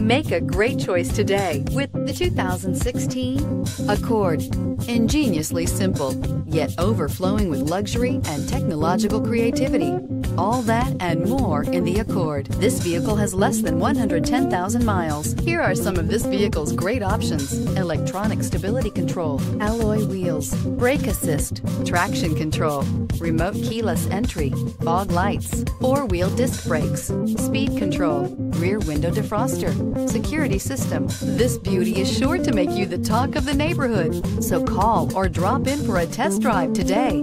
Make a great choice today with the 2016 Accord. Ingeniously simple, yet overflowing with luxury and technological creativity. All that and more in the Accord. This vehicle has less than 110,000 miles. Here are some of this vehicle's great options. Electronic stability control, alloy wheels, brake assist, traction control, remote keyless entry, fog lights, four-wheel disc brakes, speed control, rear window defroster, security system. This beauty is sure to make you the talk of the neighborhood. So call or drop in for a test drive today.